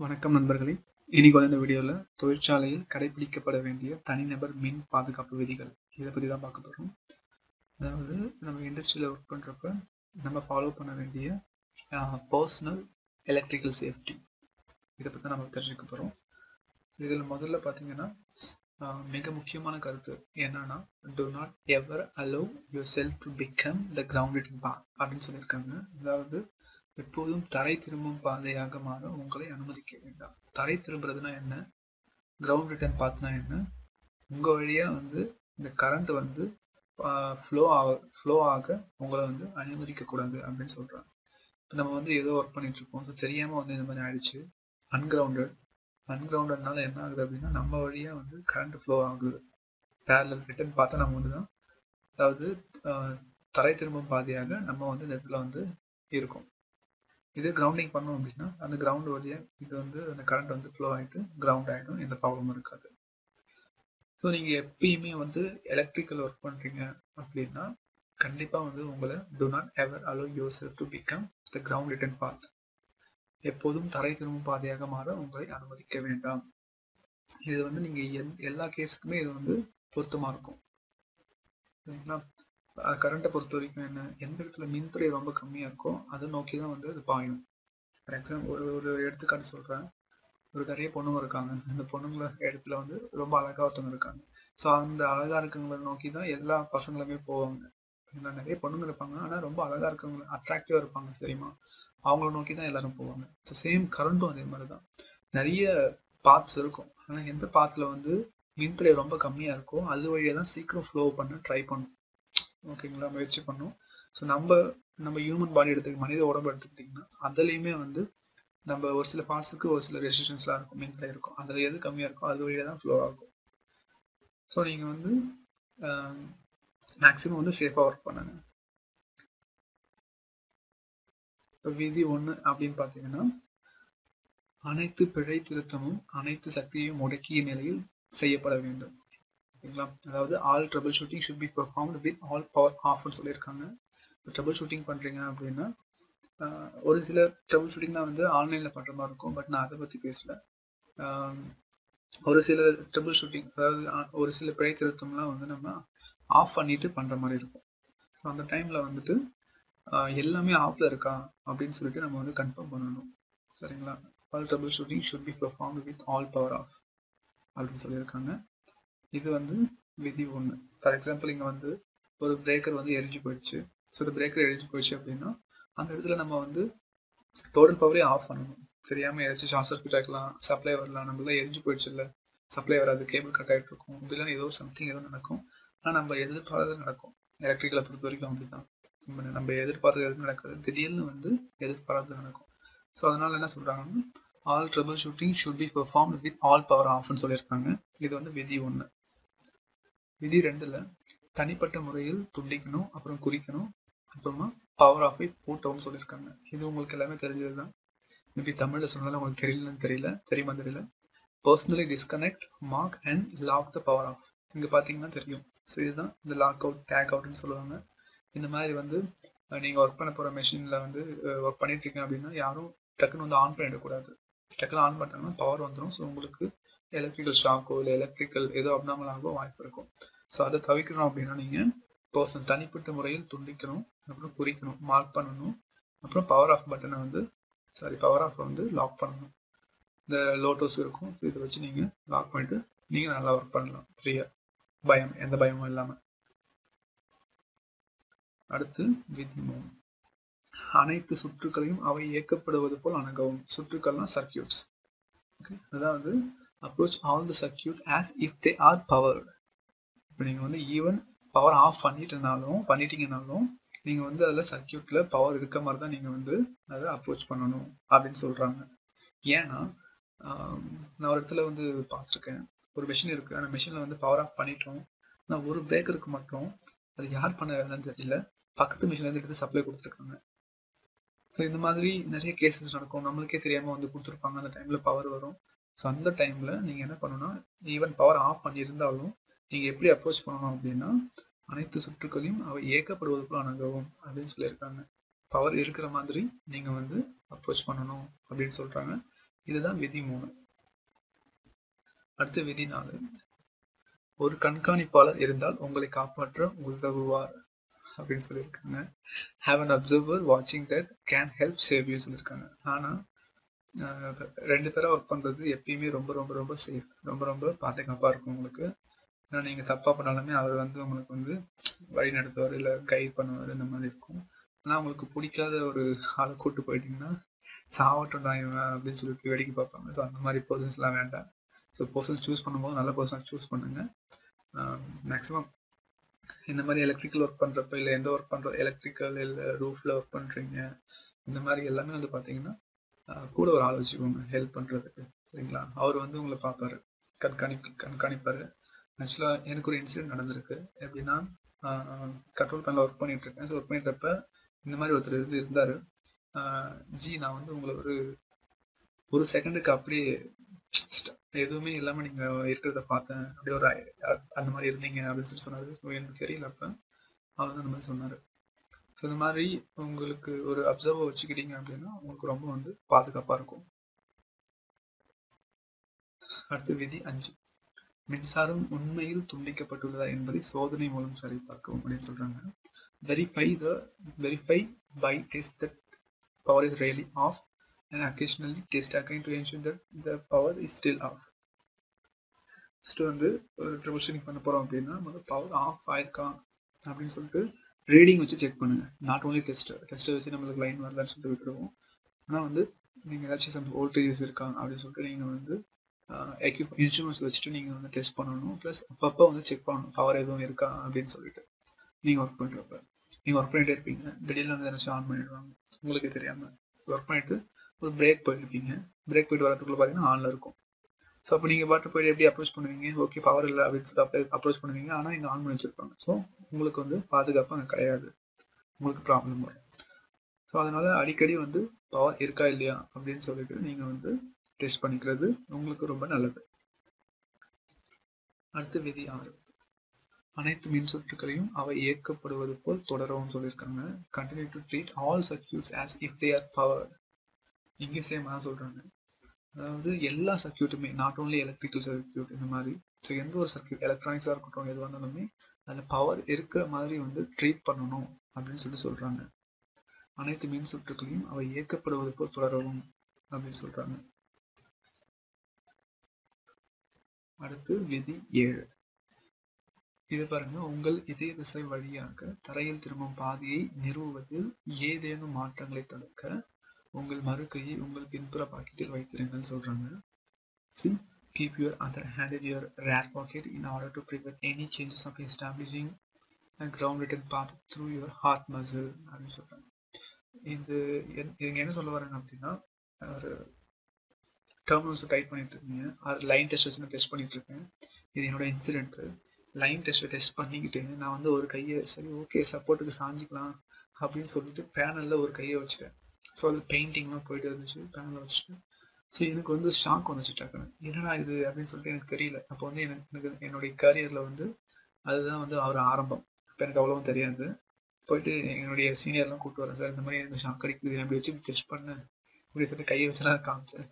வணக்கம் நண்பர்களே. இன்னைக்கு வந்து இந்த வீடியோவில் தொழிற்சாலையில் கடைபிடிக்கப்பட வேண்டிய தனிநபர் மின் பாதுகாப்பு விதிகள். இதை பற்றி தான் பார்க்க போகிறோம் அதாவது நம்ம இண்டஸ்ட்ரியில் ஒர்க் பண்ணுறப்ப நம்ம ஃபாலோ பண்ண வேண்டிய பர்சனல் எலக்ட்ரிக்கல் சேஃப்டி இதை பற்றி நம்ம தெரிஞ்சுக்க போகிறோம் இதில் முதல்ல பார்த்தீங்கன்னா மிக முக்கியமான கருத்து என்னன்னா do not ever allow self to become the grounded path அப்படின்னு சொல்லியிருக்காங்க. அதாவது எப்போதும் தரை திரும்பும் பாதையாக மாற உங்களை அனுமதிக்க வேண்டாம். தரை திரும்புறதுனா என்ன? கிரவுண்ட் ரிட்டர்ன் பார்த்தோன்னா என்ன? உங்க வழியா வந்து இந்த கரண்ட் வந்து ஃப்ளோ ஆக ஃப்ளோ ஆக உங்களை வந்து அனுமதிக்க கூடாது அப்படின்னு சொல்றாங்க. இப்போ நம்ம வந்து ஏதோ ஒர்க் பண்ணிட்டு இருக்கோம். ஸோ தெரியாம வந்து இந்த மாதிரி ஆயிடுச்சு. அன்கிரவுண்டட் அன்கிரவுண்டட்னால என்ன ஆகுது அப்படின்னா நம்ம வழியா வந்து கரண்ட் ஃப்ளோ ஆகுது. பேரலல் ரிட்டர்ன் பார்த்தா நம்ம வந்து தான் அதாவது தரை திரும்பும் பாதையாக நம்ம வந்து இந்த இடத்துல வந்து இருக்கோம். இதே கிரவுண்டிங் பண்ணோம் அப்படின்னா அந்த கிரவுண்ட் வழியே இது வந்து அந்த கரண்ட் வந்து ஃப்ளோ ஆகிட்டு கிரவுண்ட் ஆகிடும் எந்த ப்ராப்ளமும் இருக்காது. ஸோ நீங்கள் எப்பயுமே வந்து எலக்ட்ரிக்கல் ஒர்க் பண்ணுறீங்க அப்படின்னா கண்டிப்பாக வந்து உங்களை do not ever allow yourself to become the ground return path எப்போதும் தரை திரும்பும் பாதையாக மாற உங்களை அனுமதிக்க வேண்டாம். இது வந்து நீங்கள் எந் எல்லா கேஸுக்குமே இது வந்து பொருத்தமாக இருக்கும். சரிங்களா? கரண்ட்டை பொறுத்த வரைக்கும் என்ன எந்த இடத்துல மின்துறை ரொம்ப கம்மியாக இருக்கோ அதை நோக்கி தான் வந்து அது பாயும். ஃபார் எக்ஸாம்பிள் ஒரு ஒரு எடுத்துக்காட்டு சொல்கிறேன் ஒரு நிறைய பொண்ணுங்க இருக்காங்க. அந்த பொண்ணுங்கள இடத்துல வந்து ரொம்ப அழகா ஒருத்தவங்க இருக்காங்க. ஸோ அந்த அழகா இருக்கவங்களை நோக்கி தான் எல்லா பசங்களுமே போவாங்க. ஏன்னா நிறைய பொண்ணுங்க இருப்பாங்க. ஆனால் ரொம்ப அழகாக இருக்கவங்க அட்ராக்டிவாக இருப்பாங்க சரிமா அவங்கள நோக்கி தான் எல்லாரும் போவாங்க. ஸோ சேம் கரண்ட்டும் அதே மாதிரி தான் நிறைய பாத்ஸ் இருக்கும். ஆனால் எந்த பாத்தில் வந்து மின்துறை ரொம்ப கம்மியாக இருக்கோ அது வழியாக தான் சீக்கிரம் ஃப்ளோ பண்ண ட்ரை பண்ணும். ஓகேங்களா? முயற்சி பண்ணும். ஸோ நம்ம நம்ம ஹியூமன் பாடி எடுத்துக்க மனித உடம்பு எடுத்துக்கிட்டிங்கன்னா அதுலேயுமே வந்து நம்ம ஒரு சில பார்ட்ஸுக்கு ஒரு சில ரெசிஸ்டன்ஸ்லாம் இருக்கும். மின்தடை இருக்கும். அதில் எது கம்மியாக இருக்கோ அது வழியாக தான் ஃப்ளோ ஆகும். ஸோ நீங்கள் வந்து மேக்ஸிமம் வந்து சேஃபாக ஒர்க் பண்ணுங்க. இப்போ விதி ஒன்று அப்படின்னு பார்த்தீங்கன்னா அனைத்து பிழை திருத்தமும் அனைத்து சக்தியையும் முடக்கிய நிலையில் செய்யப்பட வேண்டும். ஓகேங்களா அதாவது all troubleshooting should be performed with all power ஆஃப்னு சொல்லியிருக்காங்க. இப்போ ட்ரபிள் ஷூட்டிங் பண்ணுறீங்க அப்படின்னா ஒரு சில ட்ரபிள் ஷூட்டிங்லாம் வந்து ஆன்லைனில் பண்ணுற மாதிரி இருக்கும் பட் நான் அதை பற்றி பேசல. ஒரு சில ட்ரபிள் ஷூட்டிங் அதாவது ஒரு சில பிழை திருத்தம்லாம் வந்து நம்ம ஆஃப் பண்ணிட்டு பண்ணுற மாதிரி இருக்கும். ஸோ அந்த டைமில் வந்துட்டு எல்லாமே ஆஃப்ல இருக்கா அப்படின்னு சொல்லிட்டு நம்ம வந்து கன்ஃபார்ம் பண்ணணும். சரிங்களா? All troubleshooting should be perform with all power off அப்படின்னு சொல்லியிருக்காங்க. இது வந்து விதி ஒன்று ஃபார் எக்ஸாம்பிள் இங்கே வந்து ஒரு பிரேக்கர் வந்து எரிஞ்சு போயிடுச்சு. ஸோ இந்த பிரேக்கர் எரிஞ்சு போயிடுச்சு அப்படின்னா அந்த இடத்துல நம்ம வந்து டோட்டல் பவரே ஆஃப் பண்ணணும். தெரியாமல் ஏதாச்சும் ஷார்ட் சர்க்கியூட் ஆகலாம் சப்ளை வரலாம். நம்மளாம் எரிஞ்சு போயிடுச்சு இல்லை சப்ளை வராது கேபிள் கட் ஆகிட்டு இருக்கும். இப்படிலாம் ஏதோ சம்திங் ஏதோ நடக்கும். ஆனால் நம்ம எதிர்பார்த்தது நடக்கும். எலக்ட்ரிக்கலை பொறுத்த வரைக்கும் அப்படிதான் நம்ம நம்ம எதிர்பார்த்தது எதுவும் நடக்காது. திடீர்னு வந்து எதிர்பார்த்தது நடக்கும். ஸோ அதனால என்ன சொல்கிறாங்கன்னா all troubleshooting should be perform with all power ஆஃப்னு சொல்லியிருக்காங்க. இது வந்து விதி ஒன்று விதி ரெண்டில் தனிப்பட்ட முறையில் துண்டிக்கணும் அப்புறம் குறிக்கணும் அப்புறமா பவர் ஆஃபை பூட்டவும் சொல்லியிருக்காங்க. இது உங்களுக்கு எல்லாமே தெரிஞ்சது தான் மேபி தமிழில் சொன்னாலும் உங்களுக்கு தெரியலன்னு தெரியல தெரியுமா தெரியல. Personally disconnect mark and lock the power off இங்கே பார்த்தீங்கன்னா தெரியும். ஸோ இதுதான் இந்த லாக் அவுட் டேக் அவுட்னு சொல்லுவாங்க. இந்த மாதிரி வந்து நீங்கள் ஒர்க் பண்ண போகிற மெஷினில் வந்து ஒர்க் பண்ணிட்டு இருக்கீங்க அப்படின்னா யாரும் டக்குன்னு வந்து ஆன் பண்ணிடக்கூடாது. டக்குன்னு ஆன் பண்ணிட்டாங்கன்னா பவர் வந்துடும் ஸோ உங்களுக்கு எலக்ட்ரிக்கல் ஷாக்கோ இல்லை எலக்ட்ரிக்கல் ஏதோ அப்னாமல் ஆகவோ வாய்ப்பு இருக்கும். ஸோ அதை தவிர்க்கணும் அப்படின்னா நீங்கள் பர்சன் தனிப்பட்ட முறையில் துண்டிக்கணும் அப்புறம் குறிக்கணும் மார்க் பண்ணணும். அப்புறம் பவர் ஆஃப் பட்டனை வந்து சாரி பவர் ஆஃப் வந்து லாக் பண்ணணும். இந்த லோட்டோஸ் இருக்கும். இதை வச்சு நீங்கள் லாக் பண்ணிட்டு நீங்கள் நல்லா ஒர்க் பண்ணலாம். ஃப்ரீயாக பயம் எந்த பயமும் இல்லாமல் அடுத்து விதி மூணு அனைத்து சுற்றுகளையும் அவை இயக்கப்படுவது போல் அணுகவும். சுற்றுக்கள்னா சர்க்கியூட்ஸ் ஓகே அதாவது approach all the circuit as if they are powered இப்போ நீங்கள் வந்து ஈவன் பவர் ஆஃப் பண்ணிட்டுனாலும் பண்ணிட்டீங்கனாலும் நீங்கள் வந்து அதில் சர்க்கியூட்டில் பவர் இருக்க மாதிரி தான் நீங்கள் வந்து அதை அப்ரோச் பண்ணணும் அப்படின்னு சொல்கிறாங்க ஏன்னா நான் ஒரு இடத்துல வந்து பார்த்துருக்கேன். ஒரு மிஷின் இருக்குது அந்த மிஷினில் வந்து பவர் ஆஃப் பண்ணிட்டோம். ஆனால் ஒரு பிரேக்கருக்கு மட்டும் அது யார் பண்ண வேலைன்னு தெரியல. பக்கத்து மிஷின்லேருந்து எடுத்து சப்ளை கொடுத்துருக்காங்க. ஸோ இந்த மாதிரி நிறைய கேசஸ் நடக்கும். நம்மளுக்கே தெரியாமல் வந்து கொடுத்துருப்பாங்க. அந்த டைம்ல பவர் வரும். ஸோ அந்த டைம்ல நீங்க என்ன பண்ணணும்னா ஈவன் பவர் ஆஃப் பண்ணியிருந்தாலும் நீங்க எப்படி அப்ரோச் பண்ணணும் அப்படின்னா அனைத்து சுற்றுகளையும் அவை ஏக்கப்படுவது போல் அணுகவும் அப்படின்னு சொல்லியிருக்காங்க. பவர் இருக்கிற மாதிரி நீங்க வந்து அப்ரோச் பண்ணணும் அப்படின்னு சொல்றாங்க. இதுதான் விதி மூணு. அடுத்து விதி நாலு. ஒரு கண்காணிப்பாளர் இருந்தால் உங்களை காப்பாற்ற உதவுவார். அப்படின்னு சொல்லியிருக்காங்க. ஹாவ் அன் அப்சர்வர் வாட்சிங் that can help save you சொல்லியிருக்காங்க. ஆனால் ரெண்டு பேரா ஒர்க் பண்ணுறது எப்பயுமே ரொம்ப ரொம்ப ரொம்ப சேஃப் ரொம்ப ரொம்ப பாதுகாப்பாக இருக்கும் உங்களுக்கு. ஏன்னா நீங்கள் தப்பாக பண்ணாலுமே அவர் வந்து உங்களுக்கு வந்து வழி நடத்துவார் இல்லை கைட் பண்ணுவார் இந்த மாதிரி இருக்கும். ஆனால் உங்களுக்கு பிடிக்காத ஒரு ஆளை கூட்டு போயிட்டீங்கன்னா சாவட்டம் தான் இவன் அப்படின்னு சொல்லிட்டு வேடிக்கை பார்ப்பாங்க. ஸோ அந்த மாதிரி பர்சன்ஸ்லாம் வேண்டாம். ஸோ பர்சன்ஸ் சூஸ் பண்ணும்போது நல்ல பர்சனாக சூஸ் பண்ணுங்கள் மேக்ஸிமம் இந்த மாதிரி எலக்ட்ரிக்கல் ஒர்க் பண்றப்ப இல்லை எந்த ஒர்க் பண்ற எலக்ட்ரிக்கல் இல்லை ரூஃப்ல ஒர்க் பண்றீங்க இந்த மாதிரி எல்லாமே வந்து பாத்தீங்கன்னா கூட ஒரு ஆள் வச்சுக்கோங்க ஹெல்ப் பண்றதுக்கு சரிங்களா? அவர் வந்து உங்களை பார்ப்பாரு கண்காணி கண்காணிப்பாரு. ஆக்சுவலா எனக்கு ஒரு இன்சிடென்ட் நடந்திருக்கு. எப்படின்னா கண்ட்ரோல் பேனல் ஒர்க் பண்ணிட்டு இருக்கேன் ஸோ ஒர்க் பண்ணிட்டப்ப இந்த மாதிரி ஒருத்தர் இருந்து இருந்தாரு. ஜி நான் வந்து உங்களை ஒரு ஒரு செகண்டுக்கு அப்படியே எதுவுமே இல்லாம நீங்க இருக்கிறத பார்த்தேன். அப்படியே ஒரு அந்த மாதிரி இருந்தீங்க அப்படின்னு சொல்லி சொன்னாரு. ஸோ எனக்கு தெரியல அப்ப. அவர் தான் அந்த மாதிரி சொன்னாரு. ஸோ இந்த மாதிரி உங்களுக்கு ஒரு அப்சர்வர் வச்சுக்கிட்டீங்க அப்படின்னா உங்களுக்கு ரொம்ப வந்து பாதுகாப்பா இருக்கும். அடுத்து விதி அஞ்சு. மின்சாரம் உண்மையில் துண்டிக்கப்பட்டுள்ளதா என்பதை சோதனை மூலம் சரி பார்க்கவும் அப்படின்னு சொல்றாங்க. Verify the verify by test that power is really off and occasionally test again to ensure that the power is still off. First வந்து ஒரு ஷூட்டிங் பண்ண போகிறோம் அப்படின்னா முதல்ல பவர் ஆஃப் ஆயிருக்கா அப்படின்னு சொல்லிட்டு ரீடிங் வச்சு செக் பண்ணுங்க. நாட் ஓன்லி டெஸ்ட்டு டெஸ்ட்டை வச்சு நம்மளுக்கு லைன் வரலன்னு சொல்லிட்டு விட்டுருவோம். ஆனால் வந்து நீங்கள் ஏதாச்சும் சம் வோல்டேஜஸ் இருக்கா அப்படின்னு சொல்லிட்டு நீங்கள் வந்து எக்யூப் இன்ஸ்ட்ருமெண்ட்ஸ் வச்சுட்டு நீங்கள் வந்து டெஸ்ட் பண்ணணும். ப்ளஸ் அப்பப்போ வந்து செக் பண்ணணும். பவர் எதுவும் இருக்கா அப்படின்னு சொல்லிட்டு. நீங்கள் ஒர்க் பண்ணுறப்ப நீங்கள் ஒர்க் பண்ணிட்டே இருப்பீங்க. திடீர்னு வந்து ஏதாச்சும் ஆன் பண்ணிடுவாங்க. உங்களுக்கு தெரியாமல் ஒர்க் பண்ணிட்டு ஒரு பிரேக் போயிருப்பீங்க. பிரேக் போயிட்டு வரதுக்குள்ள பார்த்தீங்கன்னா ஆன்ல இருக்கும். ஸோ அப்போ நீங்கள் பாட்டு போயிட்டு எப்படி அப்ரோச் பண்ணுவீங்க? ஓகே பவர் இல்லை அப்படின்னு சொல்லி அப்ளை அப்ரோச் பண்ணுவீங்க. ஆனால் இங்கே ஆன் பண்ணி வச்சிருப்பாங்க. ஸோ உங்களுக்கு வந்து பாதுகாப்பு அங்கே கிடையாது. உங்களுக்கு ப்ராப்ளம் வரும். ஸோ அதனால அடிக்கடி வந்து பவர் இருக்கா இல்லையா அப்படின்னு சொல்லிட்டு நீங்கள் வந்து டெஸ்ட் பண்ணிக்கிறது உங்களுக்கு ரொம்ப நல்லது. அடுத்து விதி ஆறு. அனைத்து மின் சுற்றுகளையும் அவை இயக்கப்படுவது போல் தொடரவும் சொல்லியிருக்காங்க. Continue to treat all circuits as if they are power இங்கே சேம் அதான் சொல்கிறாங்க அதாவது எல்லா சர்க்கியூட்டுமே நாட் ஓன்லி எலக்ட்ரிக்கல் சர்க்கியூட் இந்த மாதிரி ஸோ எந்த ஒரு சர்க்கியூட் எலக்ட்ரானிக்ஸாக இருக்கட்டும் எது வந்தாலுமே அதில் பவர் இருக்கிற மாதிரி வந்து ட்ரீட் பண்ணணும் அப்படின்னு சொல்லி சொல்கிறாங்க அனைத்து மின் சுற்றுகளையும் அவை இயக்கப்படுவது போல் தொடரவும் அப்படின்னு சொல்கிறாங்க அடுத்து விதி ஏழு. இது பாருங்க உங்கள் இதய திசை வழியாக தரையில் திரும்பும் பாதையை நிறுவுவதில் ஏதேனும் மாற்றங்களை தடுக்க உங்கள் மறுக்கையை உங்கள் பின்புற பாக்கெட்டில் வைத்திருங்கள் சொல்றாங்க. சி keep your other hand in your rear pocket in order to prevent any changes of establishing a ground through path through your heart muscle அப்படின்னு சொல்றாங்க. இது இவங்க என்ன சொல்ல வராங்க அப்படின்னா ஒரு டெர்மினல்ஸ் டைப் பண்ணிட்டு இருக்கீங்க. அது லைன் டெஸ்ட் வச்சு நான் டெஸ்ட் பண்ணிட்டு இருக்கேன். இது என்னோட இன்சிடென்ட் லைன் டெஸ்ட்டை டெஸ்ட் பண்ணிக்கிட்டு நான் வந்து ஒரு கையை சரி ஓகே சப்போர்ட்டுக்கு சாஞ்சிக்கலாம் அப்படின்னு சொல்லிட்டு பேனல்ல ஒரு கையை வச்சுட்டேன். ஸோ அது பெயிண்டிங்லாம் போயிட்டு இருந்துச்சு பேனலில் வச்சுட்டு. ஸோ எனக்கு வந்து ஷாக் வந்துச்சு டக்குன்னு என்னடா இது அப்படின்னு சொல்லிட்டு எனக்கு தெரியல. அப்போ வந்து எனக்கு எனக்கு என்னுடைய கரியரில் வந்து அதுதான் வந்து அவர் ஆரம்பம். இப்போ எனக்கு அவ்வளோவும் தெரியாது. போயிட்டு என்னுடைய சீனியர்லாம் கூப்பிட்டு வரேன் சார் இந்த மாதிரி எனக்கு ஷாக் அடிக்குது. அப்படி வச்சு டெஸ்ட் பண்ணேன் இப்படி சொல்லிட்டு கையை வச்சுலாம் காமிச்சேன்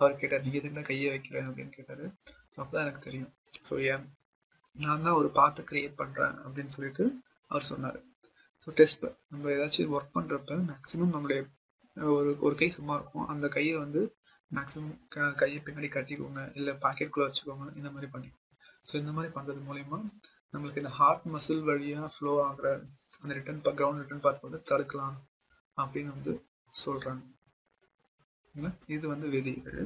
அவர் கேட்டார் நீங்கள் எதுக்குன்னா கையை வைக்கிறேன் அப்படின்னு கேட்டார். ஸோ அப்பதான் எனக்கு தெரியும். ஸோ ஏன் நான் தான் ஒரு பாத்தை கிரியேட் பண்ணுறேன் அப்படின்னு சொல்லிட்டு அவர் சொன்னார். ஸோ டெஸ்ட் நம்ம ஏதாச்சும் ஒர்க் பண்ணுறப்ப மேக்ஸிமம் நம்மளுடைய ஒரு ஒரு கை சும்மா இருக்கும். அந்த கையை வந்து மேக்ஸிமம் கையை பின்னாடி கட்டிக்கோங்க. இல்லை பாக்கெட்குள்ளே வச்சுக்கோங்க. இந்த மாதிரி பண்ணி. ஸோ இந்த மாதிரி பண்ணுறது மூலயமா நம்மளுக்கு இந்த ஹார்ட் மசில் வழியாக ஃப்ளோ ஆகிற அந்த ரிட்டர்ன் கிரவுண்ட் ரிட்டர்ன் பார்த்து வந்து தடுக்கலாம் அப்படின்னு வந்து சொல்கிறாங்க இது வந்து விதிகள்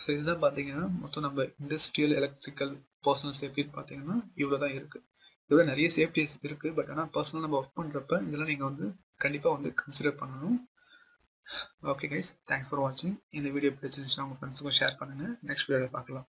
ஸோ இதுதான் பார்த்தீங்கன்னா மொத்தம் நம்ம இண்டஸ்ட்ரியல் எலக்ட்ரிக்கல் பர்சனல் சேஃப்டின்னு பார்த்தீங்கன்னா இவ்வளோ தான் இருக்குது இதோட நிறைய சேஃப்டிஸ் இருக்குது பட் ஆனால் பர்சனல் நம்ம ஒர்க் பண்ணுறப்ப இதெல்லாம் நீங்கள் வந்து கண்டிப்பாக வந்து கன்சிடர் பண்ணணும். ஓகே கைஸ் தேங்க்ஸ் ஃபார் வாட்சிங் இந்த வீடியோ பிடிச்சிருந்துச்சுன்னா உங்கள் ஃப்ரெண்ட்ஸுக்கும் ஷேர் பண்ணுங்கள் நெக்ஸ்ட் வீடியோவில் பார்க்கலாம்.